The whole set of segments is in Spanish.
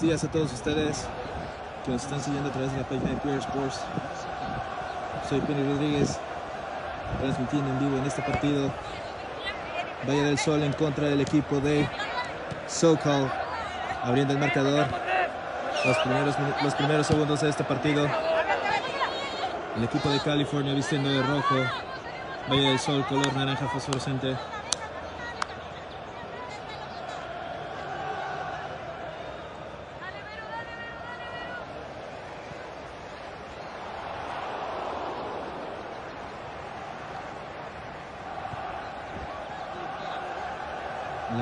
buenos días a todos ustedes que nos están siguiendo a través de la página de Pure Sports. Soy Penny Rodríguez, transmitiendo en vivo en este partido. Valle del Sol en contra del equipo de SoCal, abriendo el marcador. Los primeros, los primeros segundos de este partido. El equipo de California vistiendo de rojo. Valle del Sol, color naranja fosforescente.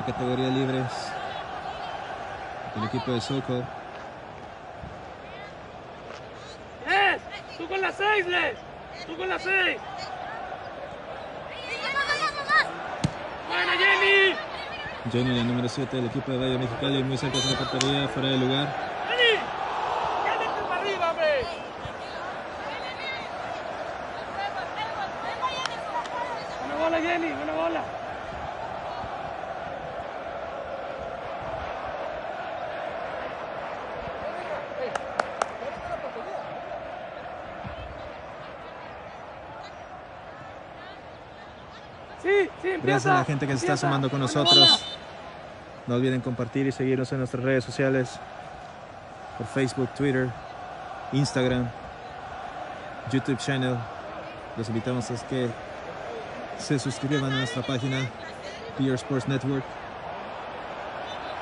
Categoría libres el equipo de Soco. ¡Les! ¡Tú con las seis, Les! ¡Tú con las seis! ¡Buena, Jenny! Jenny, la número 7 del equipo de Valle Mexicali, muy cerca de la portería, fuera de lugar. ¡Jenny! ¡Cállate para arriba, hombre! Buena bola, Jenny, buena bola. Sí, sí, empieza. Gracias a la gente que se está sumando con nosotros. No olviden compartir y seguirnos en nuestras redes sociales. Por Facebook, Twitter, Instagram, YouTube channel. Los invitamos a que se suscriban a nuestra página Peer Sports Network.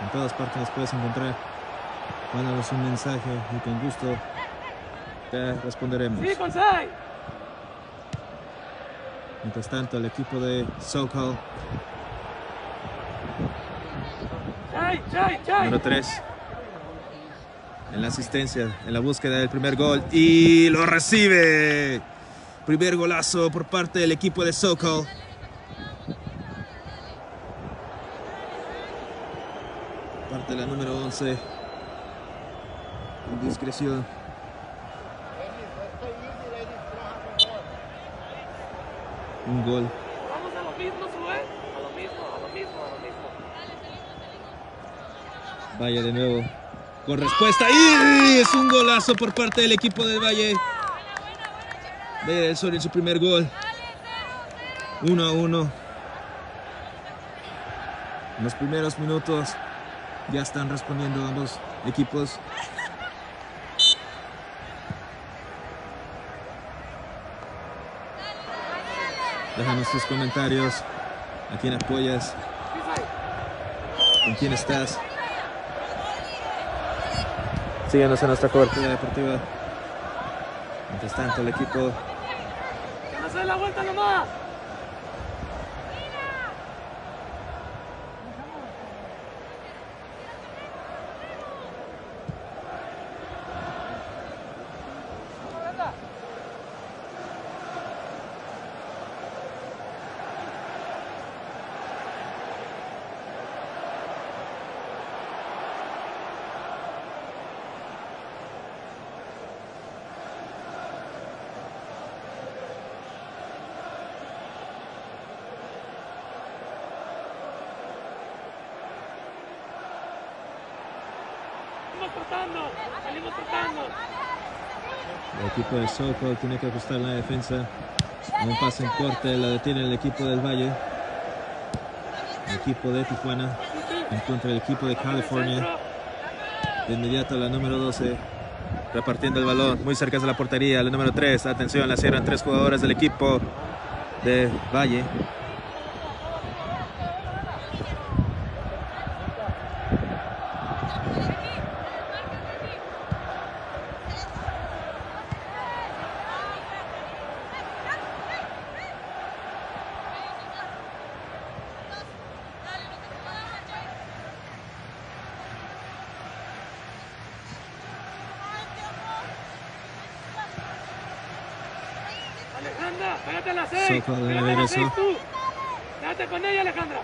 En todas partes nos puedes encontrar. Mándanos un mensaje y con gusto te responderemos. Mientras tanto, el equipo de chay. número 3, en la asistencia, en la búsqueda del primer gol y lo recibe. Primer golazo por parte del equipo de SoCal. Parte de la número 11. Con Un gol. Vamos a lo mismo, Sue. A lo mismo, a lo mismo, a lo mismo. Valle de nuevo. Con respuesta. ¡Y es un golazo por parte del equipo del Valle! Valle del Sol en su primer gol. 1 a 1. En los primeros minutos ya están respondiendo ambos equipos. Déjanos tus comentarios. ¿A quién apoyas? ¿Con quién estás? Síguenos en nuestra cobertura deportiva. Mientras tanto, el equipo Que no se la vuelta nomás. Equipo de Soco tiene que ajustar la defensa. Un pase en corte, la detiene el equipo del Valle. Equipo de Tijuana en contra del equipo de California. De inmediato la número 12 repartiendo el balón muy cerca de la portería. La número 3, atención, la cierran tres jugadores del equipo de Valle. Alejandra, pégate Soco de con ella, Alejandra.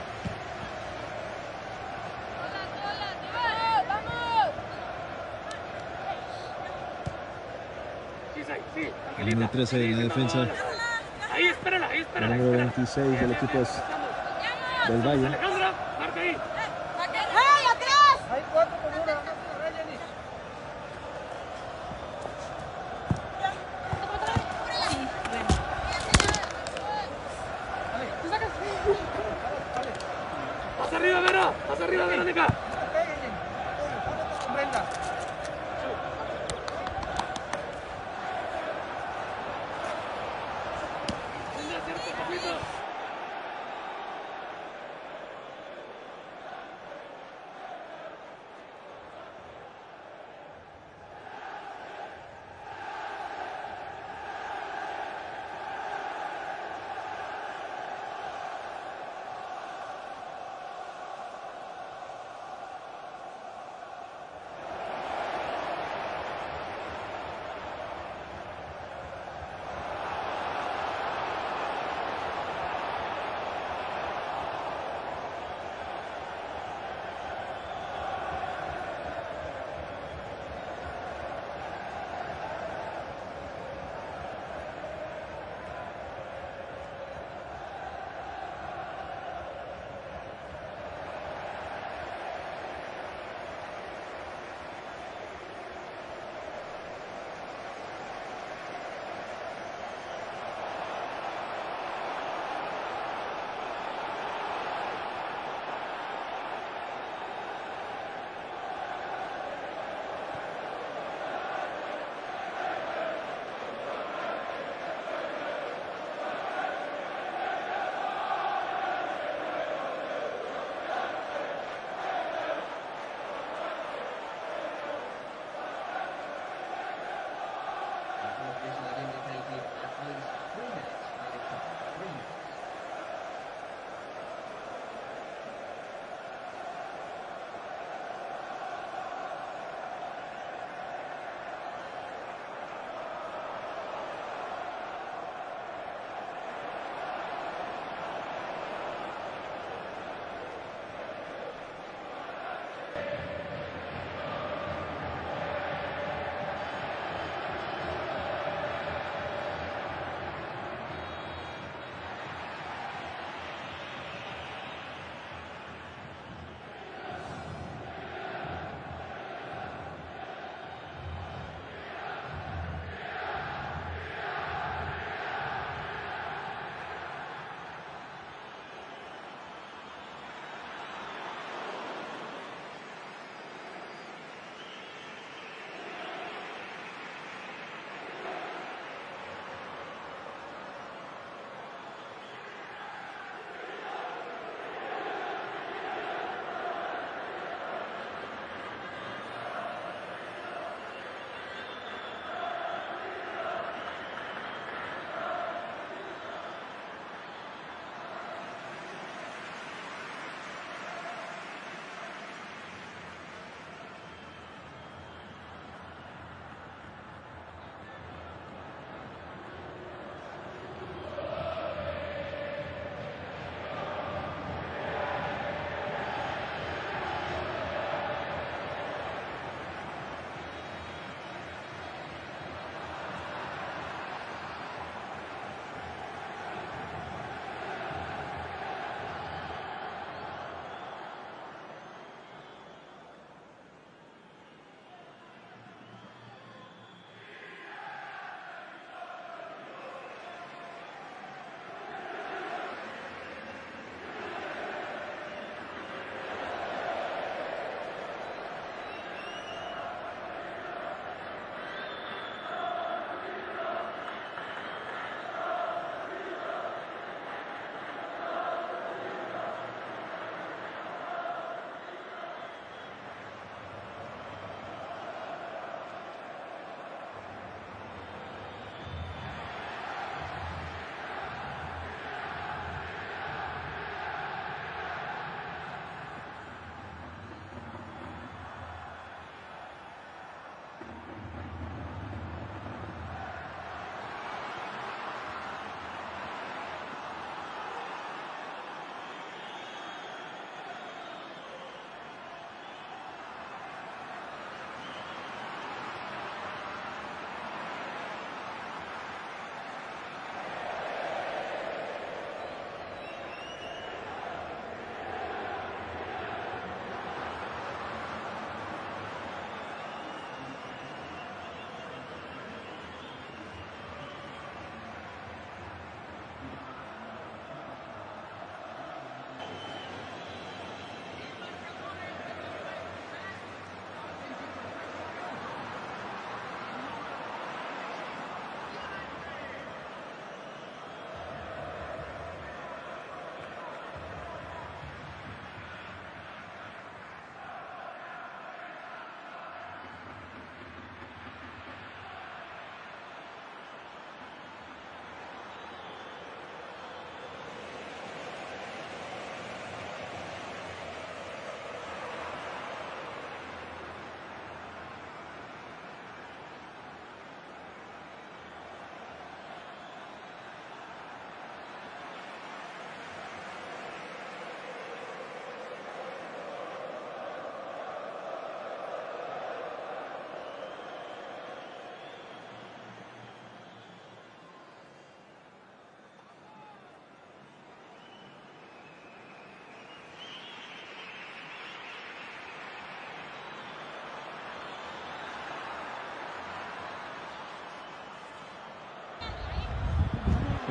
Número 13 en la defensa. Ahí, espérala, El número espérala. 26 del equipo es del Valle.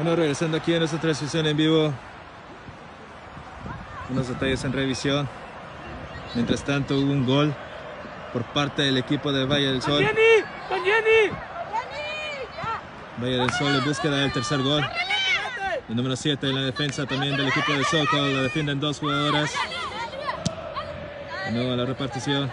Bueno, regresando aquí a nuestra transmisión en vivo. Unos detalles en revisión. Mientras tanto hubo un gol por parte del equipo de Valle del Sol. Valle del Sol en búsqueda del tercer gol. El número 7 en la defensa también del equipo de Soco. La defienden dos jugadoras. De nuevo la repartición.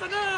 Barcelona!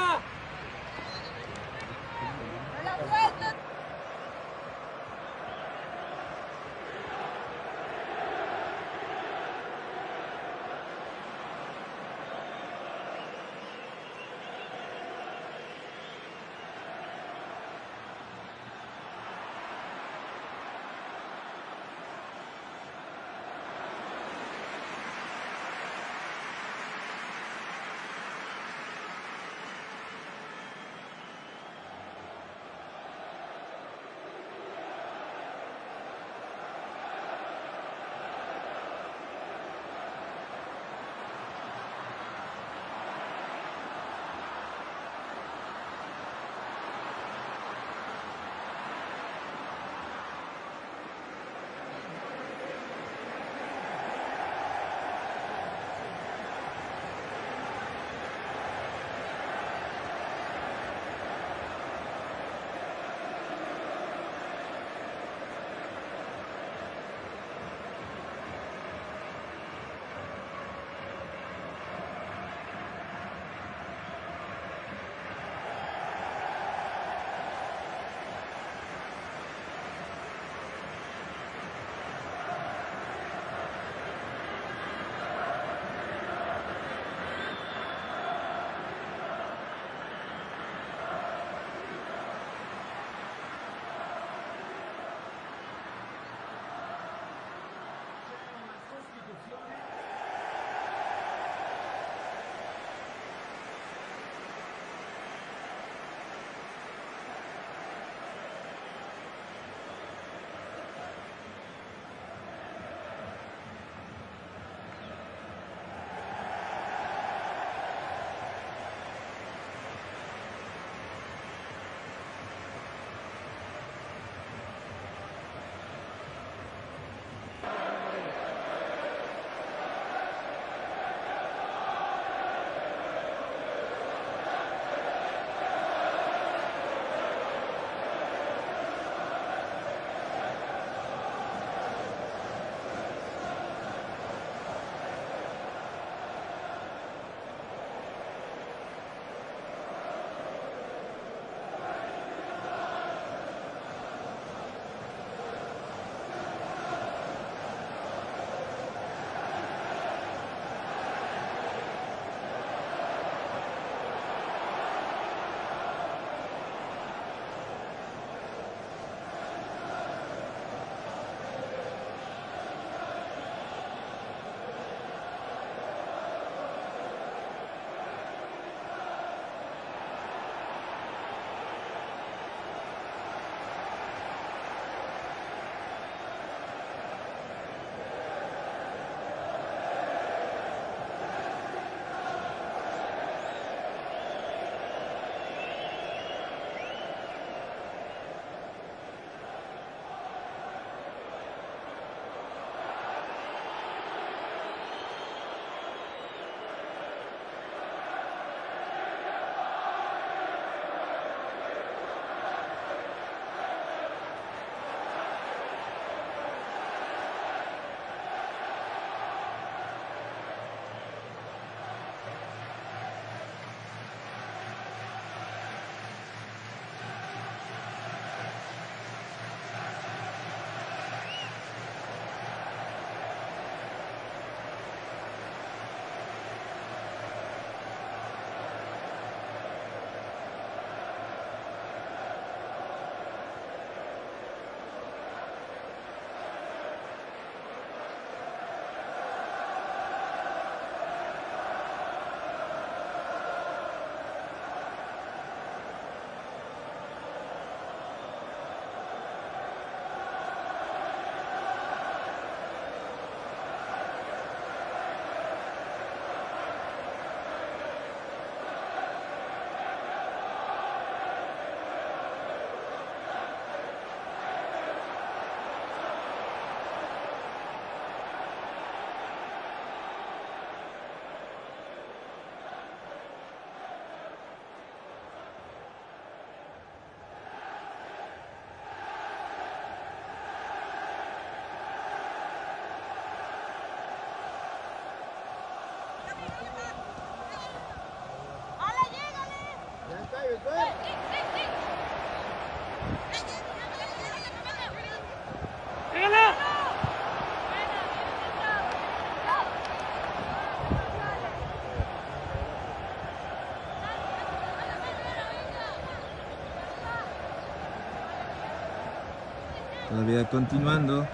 Continuando.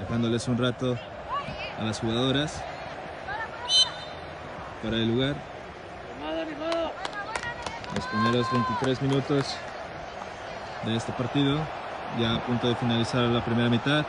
Dejándoles un rato a las jugadoras para el lugar. Los primeros 23 minutos de este partido. Ya a punto de finalizar la primera mitad.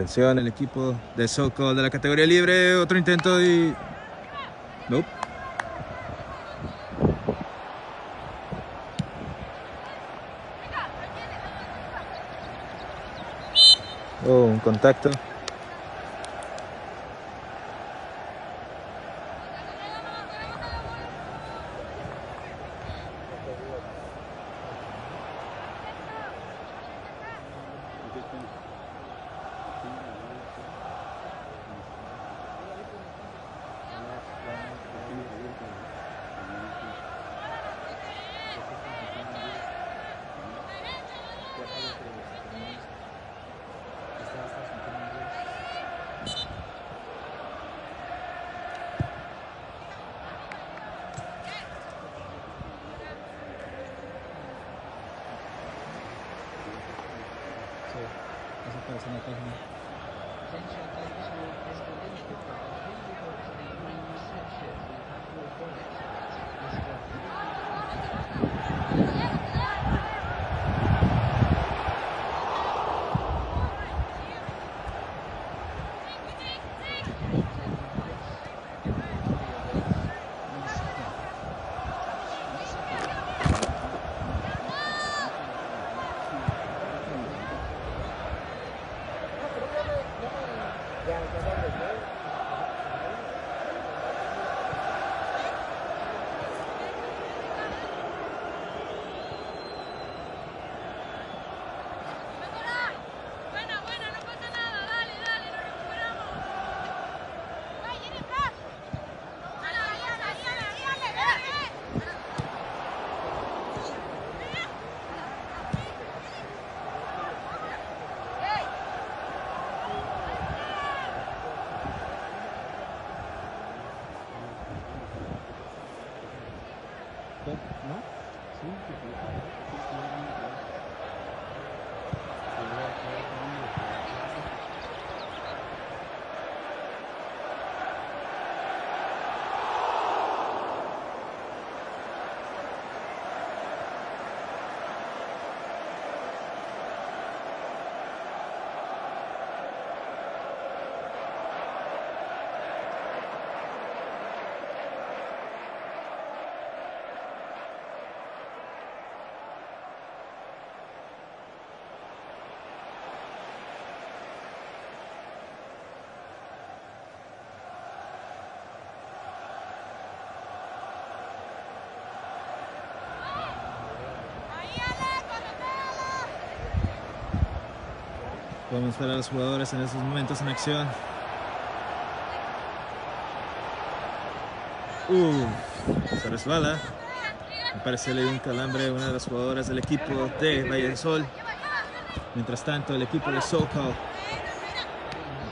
Atención, el equipo de Sokol de la categoría libre. Otro intento y. Nope. Oh, un contacto. Podemos ver a los jugadores en estos momentos en acción. Uh, se resbala. Me parece le un calambre a una de las jugadoras del equipo de Valle del Sol. Mientras tanto, el equipo de Sokol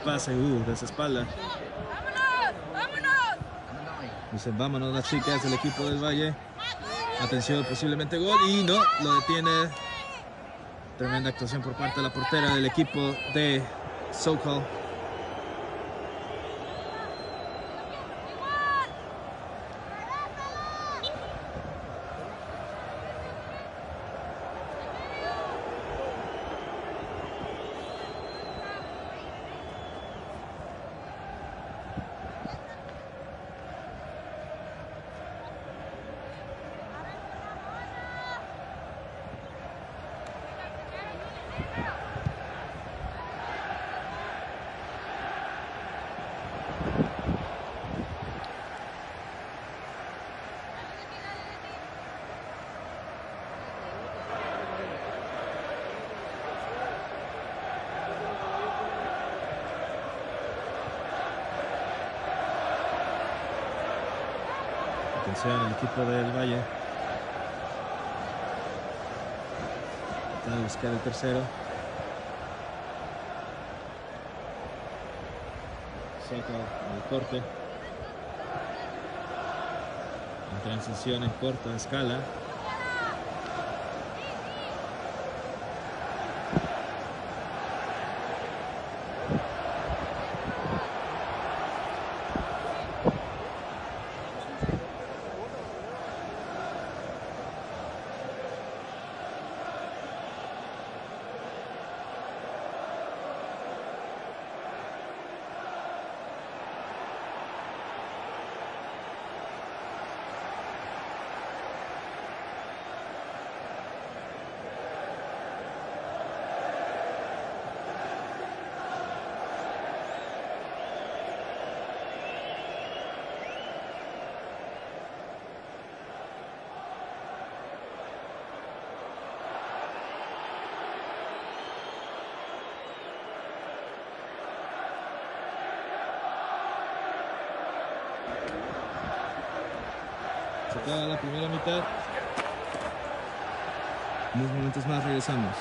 pase, uh, de esa espalda. Dicen, vámonos las chicas del equipo del Valle. Atención, posiblemente gol. Y no, lo detiene. Tremenda actuación por parte de la portera del equipo de Sokol. Al equipo del Valle. De buscar el tercero. Saca el corte. En transición en corta escala. La primera mitad. Unos momentos más regresamos.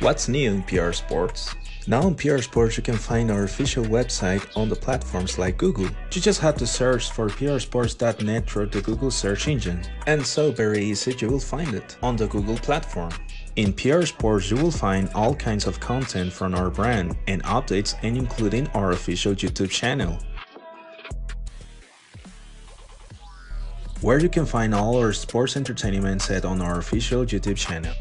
What's new in PR Sports? Now in PR Sports you can find our official website on the platforms like Google. You just have to search for prsports.net through the Google search engine. And so very easy you will find it on the Google platform. In PR Sports you will find all kinds of content from our brand and updates and including our official YouTube channel. Where you can find all our sports entertainment set on our official YouTube channel.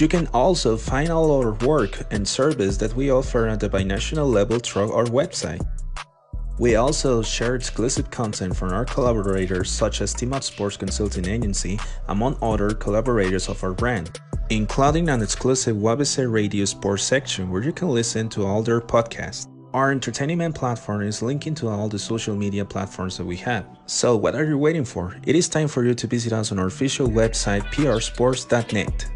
You can also find all our work and service that we offer at the binational level through our website. We also share exclusive content from our collaborators such as Team Up Sports Consulting Agency, among other collaborators of our brand, including an exclusive WBC Radio Sports section where you can listen to all their podcasts. Our entertainment platform is linking to all the social media platforms that we have. So what are you waiting for? It is time for you to visit us on our official website prsports.net.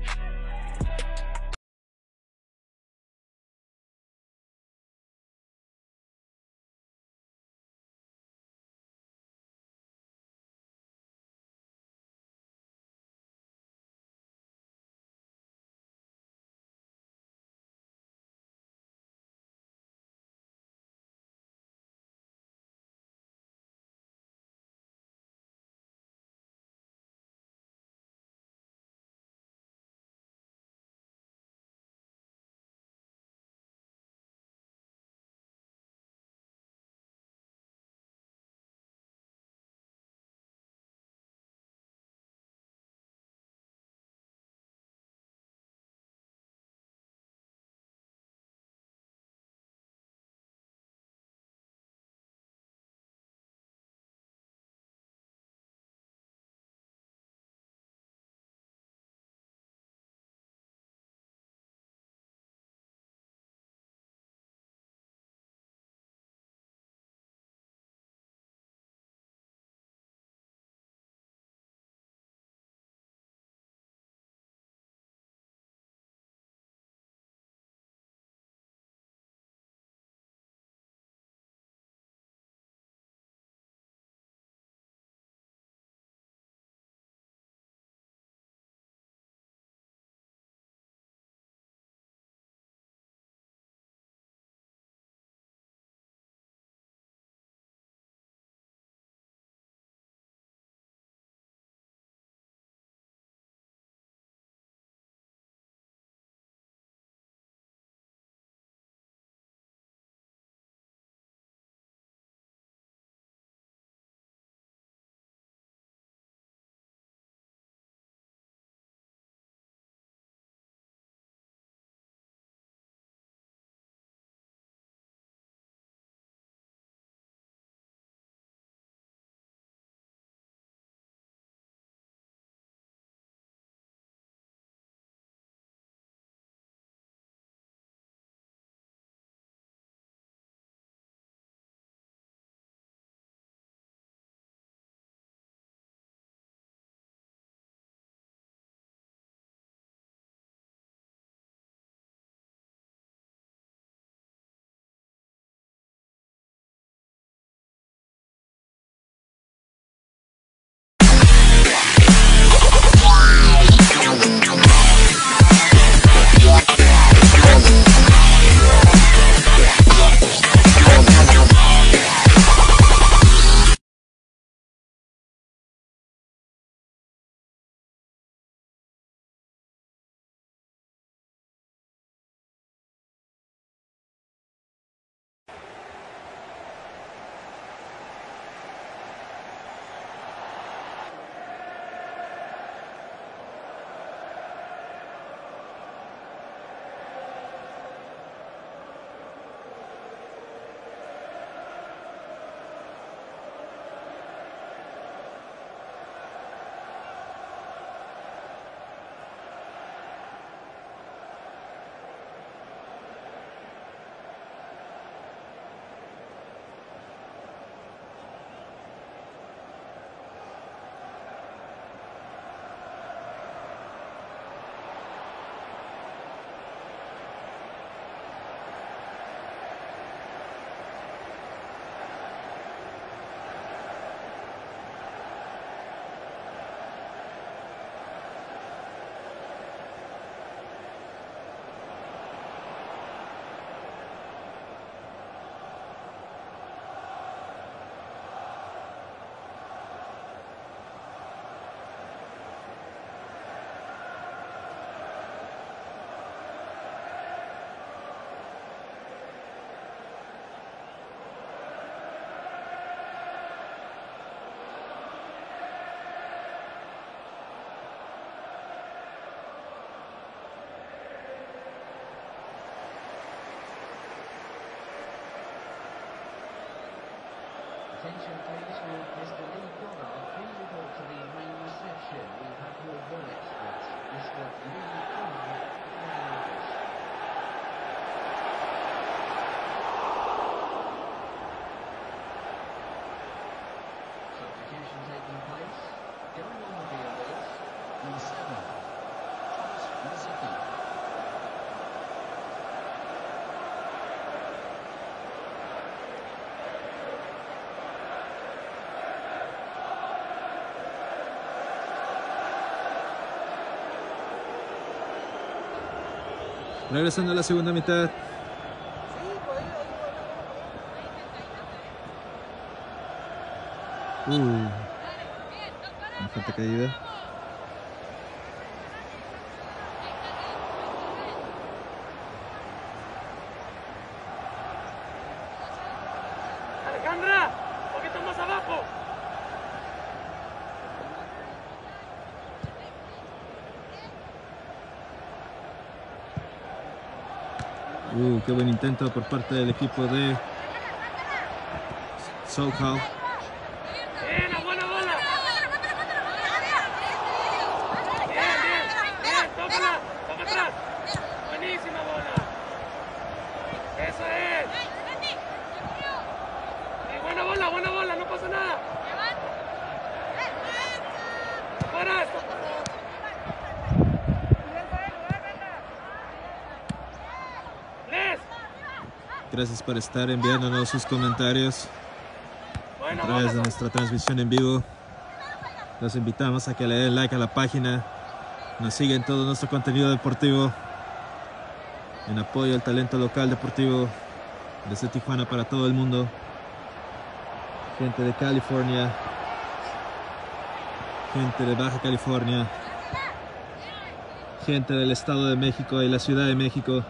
Attention please, who is the lead bowler of Feasible to the main reception? We have your ball experts, Mr. Lee Collins, Regresando a la segunda mitad. Uh, una falta caída. Alejandra, un poquito más abajo. Uh, qué buen intento por parte del equipo de SoCal. Bien, a buena bola. Bien, bien, bien, tócala, toca atrás. Buenísima bola. Eso es. Y buena bola, buena bola, no pasa nada. Fuera esto. Les, Gracias por estar enviándonos sus comentarios a través de nuestra transmisión en vivo. Los invitamos a que le den like a la página, nos siguen todo nuestro contenido deportivo en apoyo al talento local deportivo desde Tijuana para todo el mundo. Gente de California, gente de Baja California, gente del Estado de México y la Ciudad de México,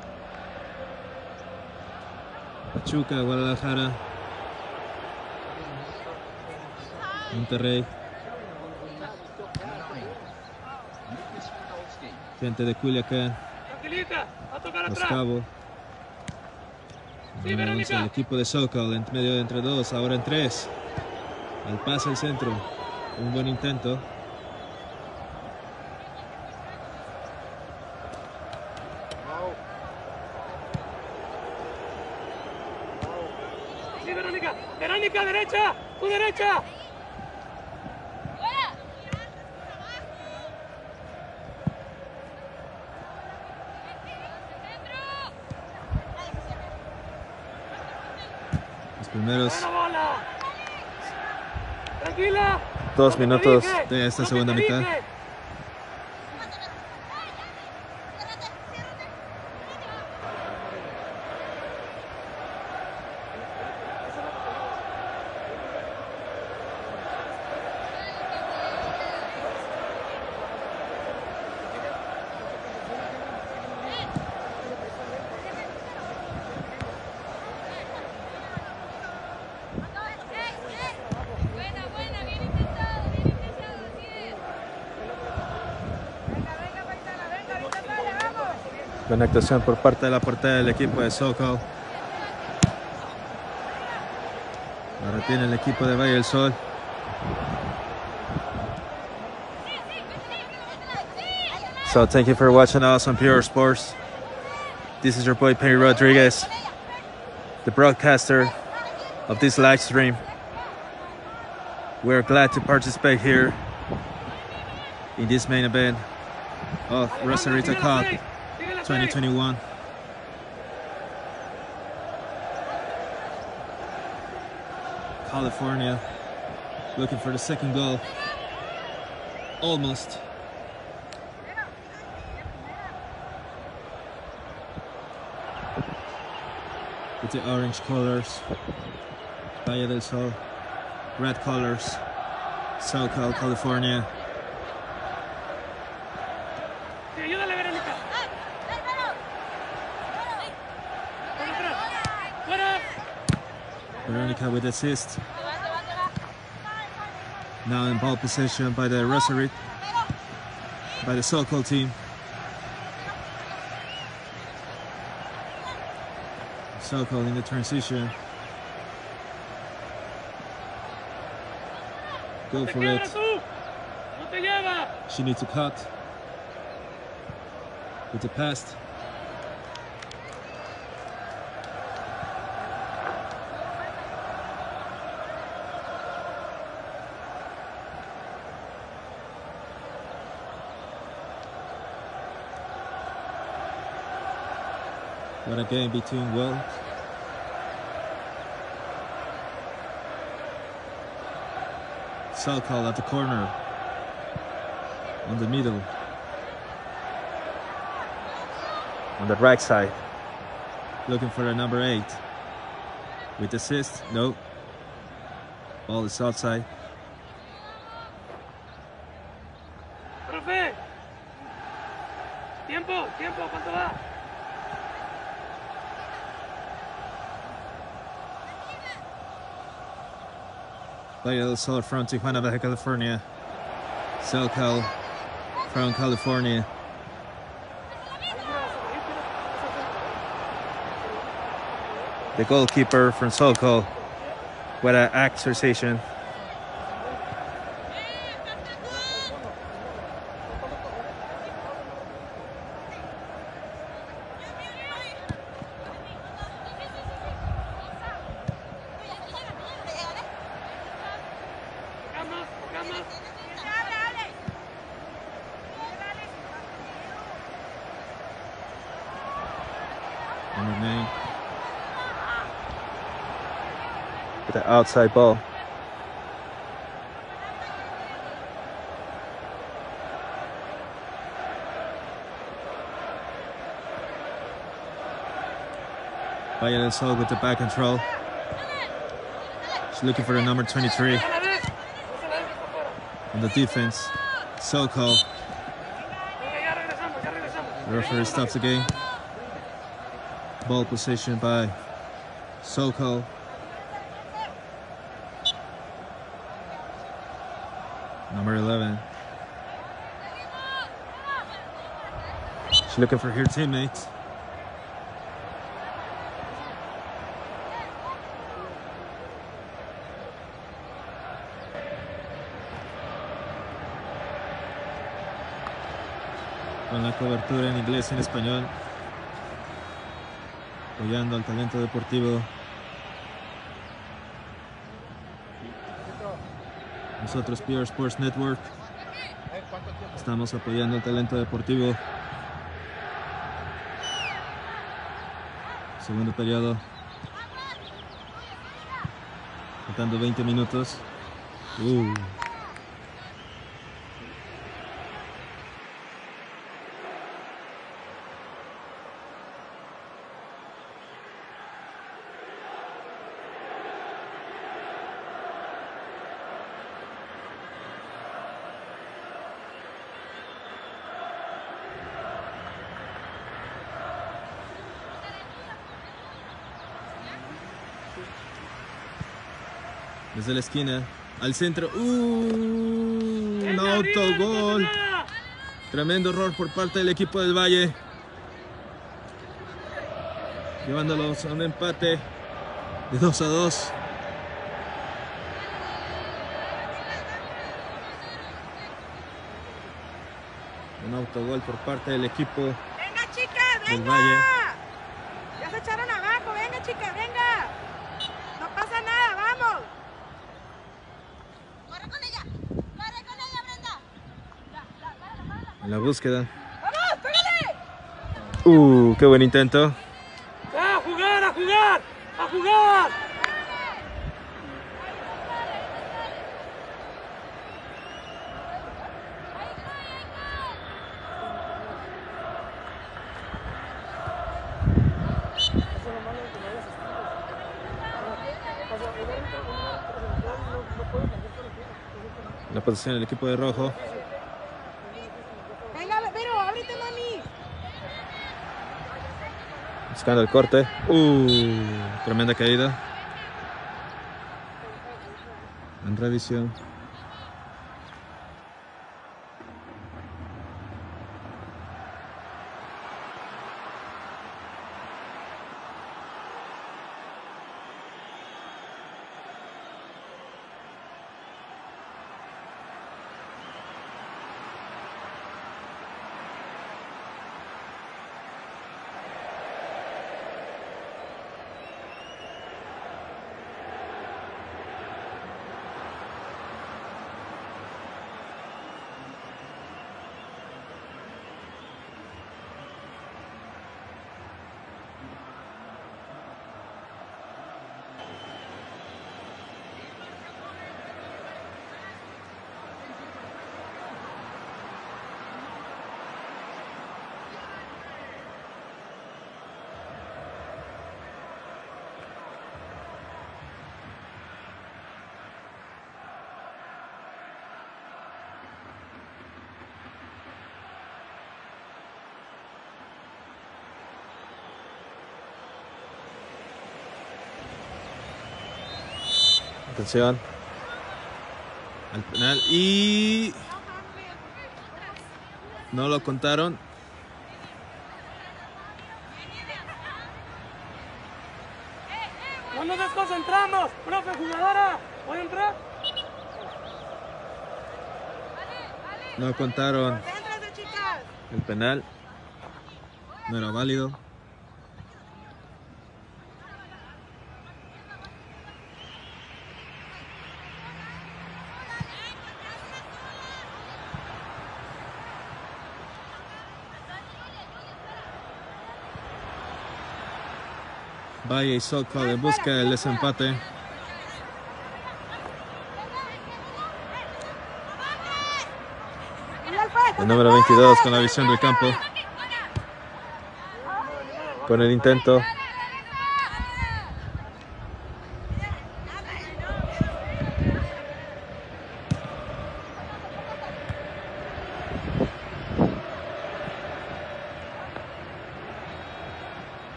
Pachuca, Guadalajara, Monterrey, gente de Culiacán, Los. Cabos. El equipo de Sokol en medio de entre dos, ahora en tres. Al pase al centro. Un buen intento. Sí, Verónica. Verónica, derecha. Tu derecha. Los primeros Buena bola. Minutos dije, de esta segunda mitad. Por parte de la portera del equipo de Sokol. Ahora tiene el equipo de Valle del Sol. So thank you for watching us on Pure Sports. This is your boy Perry Rodriguez, the broadcaster of this live stream. We're glad to participate here in this main event of Rosarita Cup 2021. California looking for the second goal. Almost. With the orange colors, Valle del Sol, red colors, SoCal, California. With assist. Now in ball possession by the Rosary, by the Sokol team. Sokol in the transition. Go for it. tú. No te lleva. She needs to cut. With the pass. A game between Will. Salkal at the corner on the middle. On the right side. Looking for a number eight. With assist, no. Ball is outside. Playa del Sol from Tijuana, Baja California. Salcal from California. The goalkeeper from Salcal. What an exertion. Tocamos, tocamos. Number nine. With the outside ball. Sol with the back control. She's looking for the number 23 A la vez. No se la dejes afuera. on the defense. Soko. The referee stops the game. Ball position by Soko. Looking for her teammates. Con la cobertura en inglés y en español. Apoyando al talento deportivo. Nosotros, PR Sports Network, estamos apoyando el talento deportivo. Segundo periodo. Faltando 20 minutos. Uh. Desde la esquina. Al centro. Uh, un autogol. Tremendo error por parte del equipo del Valle. Llevándolos a un empate de 2 a 2. Un autogol por parte del equipo Venga, chicas, del venga. Valle. Ya se echaron abajo, venga, chicas, venga. No pasa nada, vamos. Corre con ella. Corre con ella, Brenda. Ya, ya, párala, párala. En la búsqueda. ¡Vamos, pégale! Uh, qué buen intento. ¡A jugar, a jugar! ¡A jugar! La posición del equipo de rojo. Buscando el corte. Uh, tremenda caída. En revisión. Atención. Al penal y... No lo contaron. No nos desconcentramos. Profe, jugadora. ¿Puede entrar? No contaron el penal. No era válido. Valle y Sokol en busca del desempate. El número 22 con la visión del campo. Con el intento.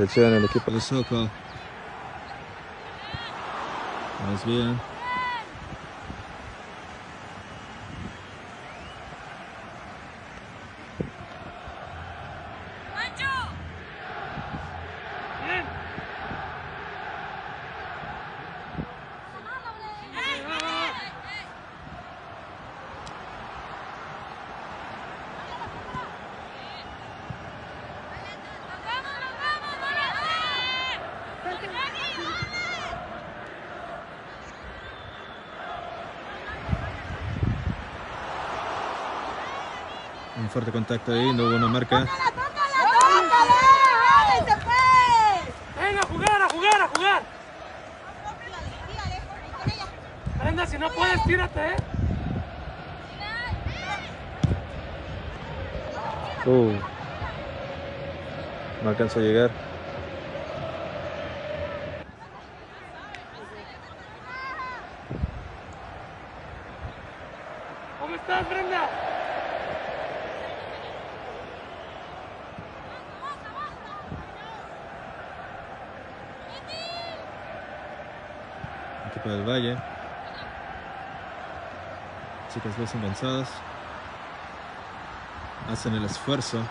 Atención el equipo de Sokol. Más bien. Bien. Un fuerte contacto ahí, no hubo una marca. ¡Tócala, tócala! ¡Ábrense, pues! Venga, a jugar, a jugar, a jugar. Brenda, si no puedes, tírate, ¿eh? Uh. No alcanzó a llegar. ¿Cómo estás, Brenda? Equipo del Valle. Cansadas. Hacen el esfuerzo.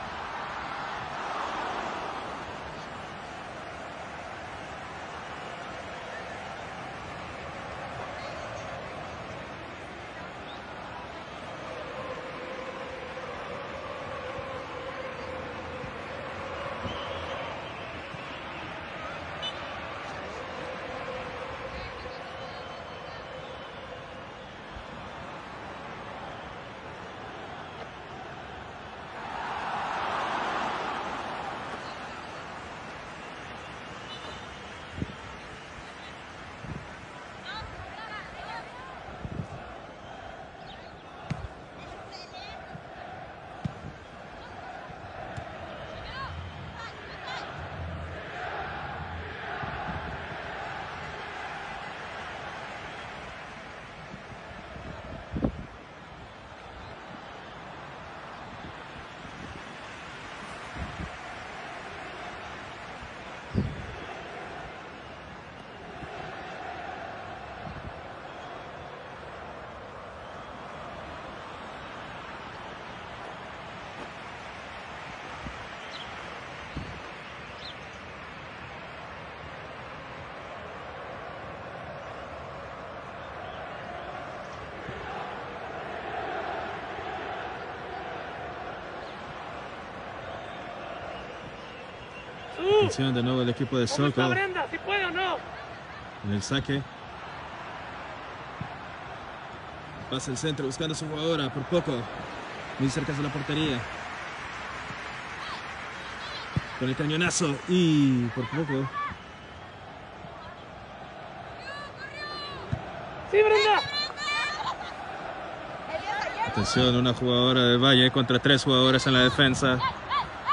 Tú. Atención de nuevo el equipo de ¿Cómo está Sokol Brenda? ¿Si puede o no? en el saque. Pasa el centro buscando a su jugadora por poco. Muy cerca de la portería. Con el cañonazo y por poco. Sí, Brenda. Atención, una jugadora de Valle contra tres jugadores en la defensa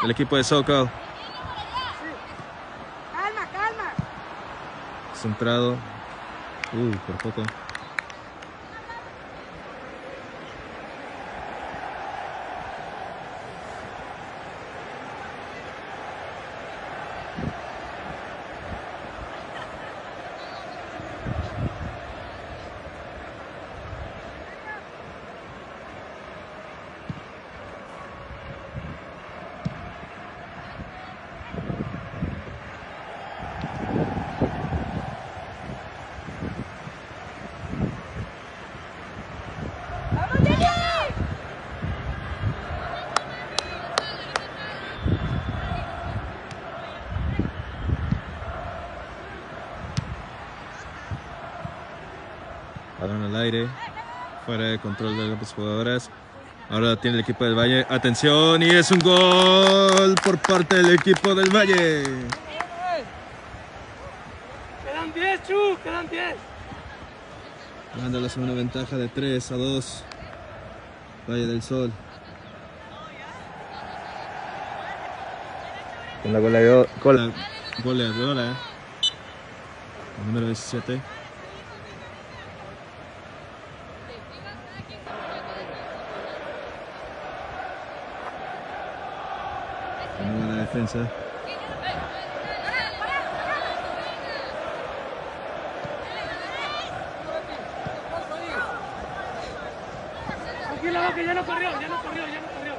del equipo de Sokol. Uy, por poco. Control de los jugadores. Ahora tiene el equipo del Valle. Atención, y es un gol por parte del equipo del Valle. Quedan 10, Chu, quedan 10. Manda la segunda ventaja de 3 a 2. Valle del Sol. Con la goleadora. Goleadora. El número 17. Muy buena defensa. Tranquila, va, que ya no corrió, ya no corrió, ya no corrió.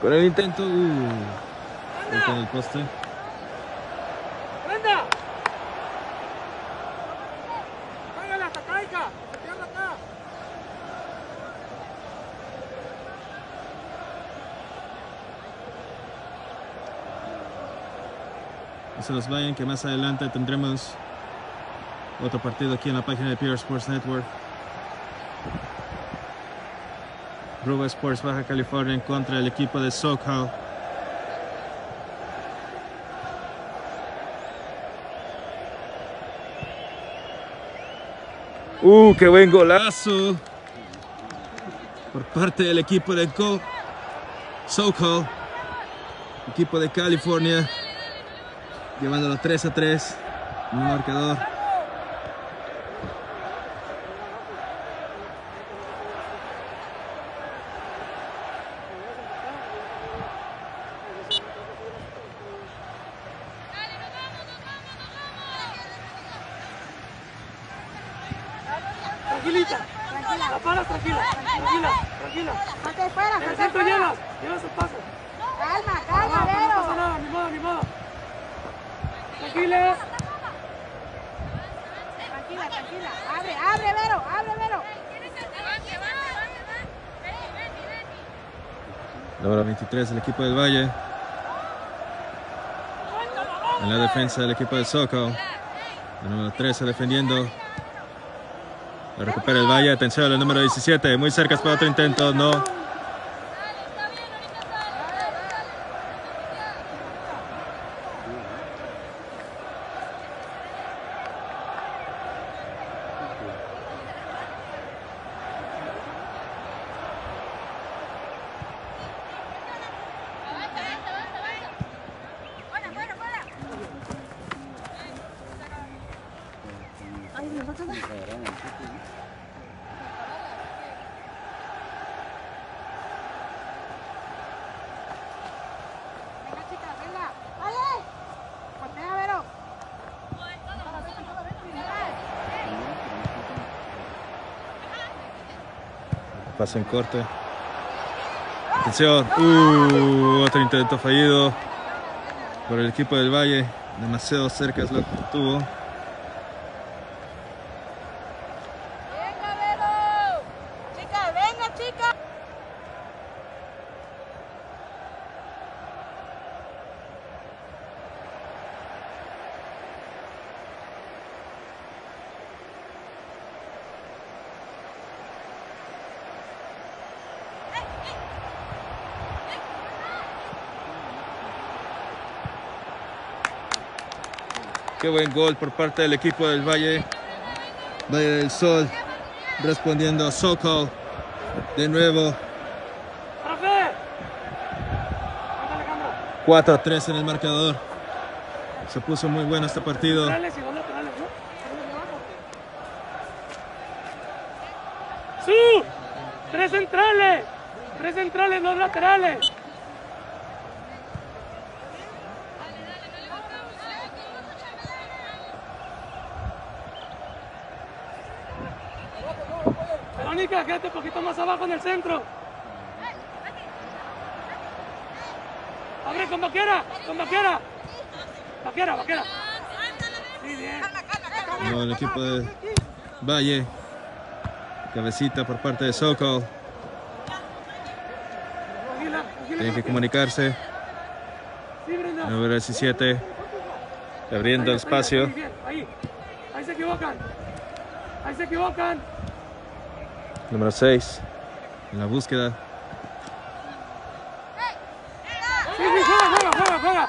Con el intento. Uh, con el poste. Se los vayan, que más adelante tendremos otro partido aquí en la página de Pierre Sports Network. Ruba Sports Baja California en contra del equipo de SoCal. ¡Uh, qué buen golazo! Por parte del equipo de Co SoCal, equipo de California, llevándolo 3 a 3 en el marcador. Tranquilita. La paras, tranquila. Tranquila, tranquila. Ponte fuera, En el ponte centro fuera. llevas, llevas el paso. Calma, Ah, calma, no pasa Vero. nada, ni modo, ni modo. Tranquila. Tranquila, tranquila. Abre, abre, Vero, abre, Vero. Número 23 del equipo del Valle. En la defensa del equipo del Soco. El número 13 defendiendo. Recupera el Valle. Atención al número 17. Muy cerca para otro intento. No. En corte. Atención. Uh, otro intento fallido por el equipo del Valle. Demasiado cerca es lo que tuvo. Qué buen gol por parte del equipo del Valle. Valle del Sol respondiendo a Sokol. De nuevo, ¡Profe! Ándale, cámara. 4 a 3 en el marcador. Se puso muy bueno este partido. ¡Su! ¡Tres centrales! ¡Tres centrales, dos laterales! Quédate un poquito más abajo en el centro. Abre con vaquera, con vaquera. Vaquera, vaquera. Sí, bien. No, el equipo de Valle. Cabecita por parte de Sokol. Tienen que comunicarse. Número 17. Abriendo el espacio. Ahí. Ahí se equivocan. Ahí se equivocan. Número 6. En la búsqueda. Sí, sí, juega, juega, juega, juega.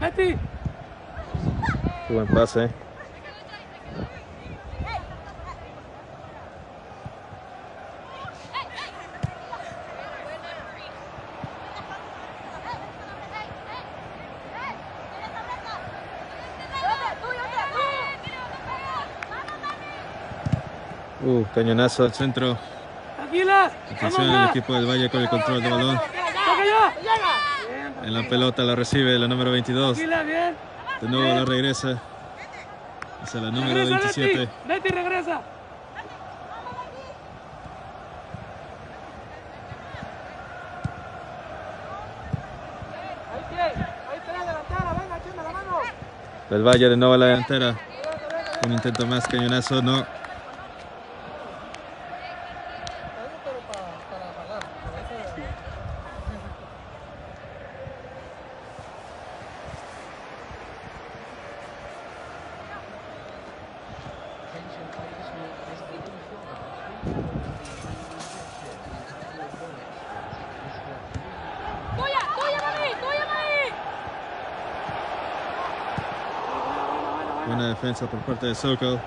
Betty. Qué buen pase. Uh, cañonazo al centro. Atención va. equipo del Valle con el control del balón. En la pelota la recibe la número 22. tranquila, bien. De nuevo la regresa. Hacia la número Regresa, 27. Betty. Betty, regresa. Del Valle de nuevo a la delantera. Un intento más, cañonazo, no. Defensa por parte de Sokol.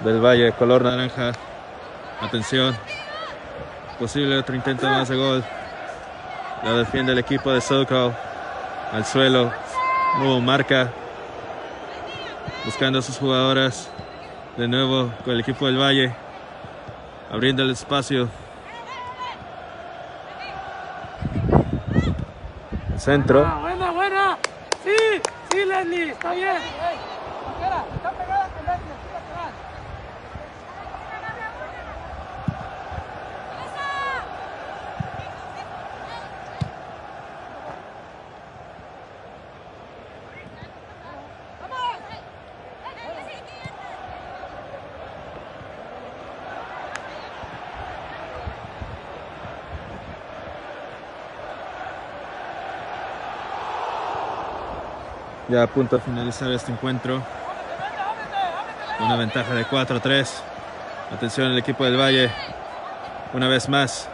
Del Valle, color naranja. Atención. Posible otro intento más de gol. La defiende el equipo de Sokol. Al suelo. Nuevo marca. Buscando a sus jugadoras. De nuevo con el equipo del Valle. Abriendo el espacio. Centro. Ah, buena, buena. Sí, sí, Leslie, está bien. ¡Ey! Vaquera, está pegada con Leslie, aquí atrás. Ya a punto de finalizar este encuentro. Una ventaja de 4-3. Atención al equipo del Valle. Una vez más.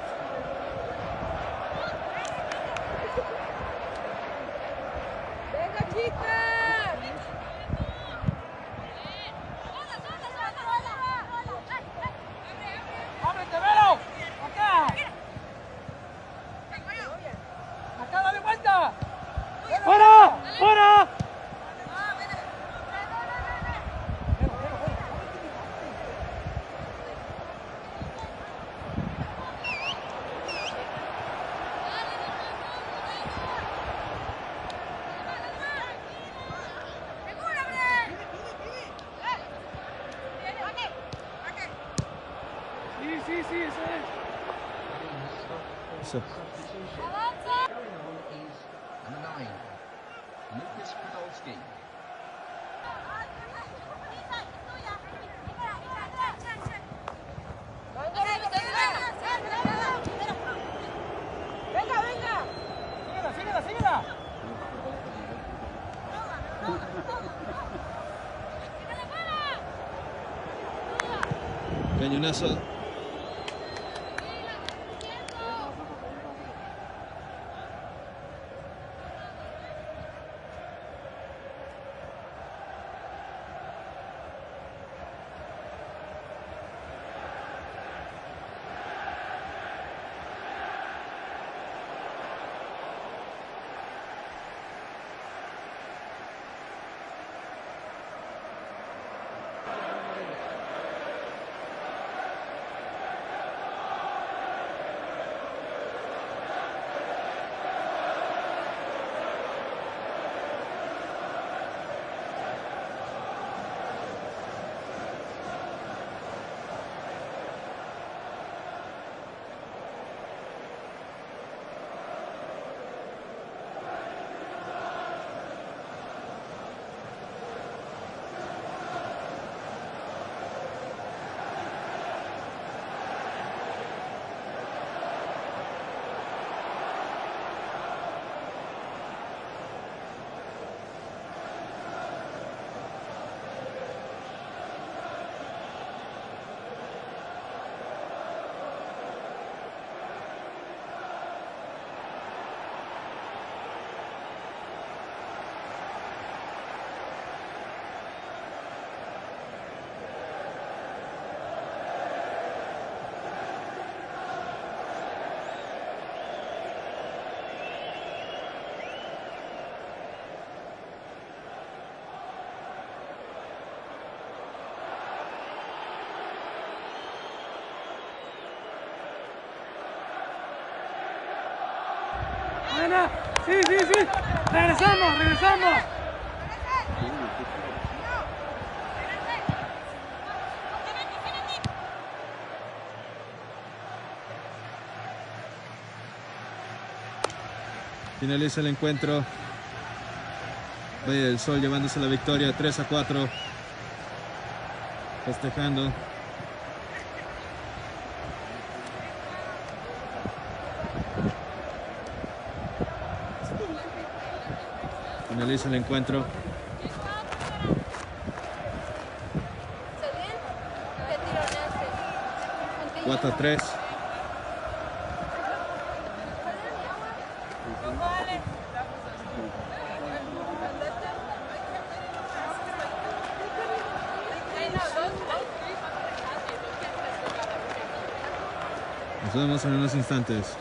Sí, sí, sí. Regresamos, regresamos. Finaliza el encuentro. Valle del Sol llevándose la victoria 3 a 4. Festejando. Finaliza el encuentro. 4 a 3. Nos vemos en unos instantes.